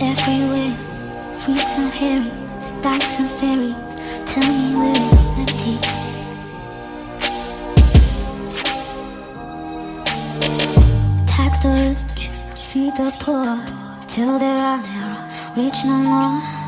everywhere. Freaks and hairies, dykes and fairies. Tell me where it's empty. Tax the rich, feed the poor, till there are never rich no more.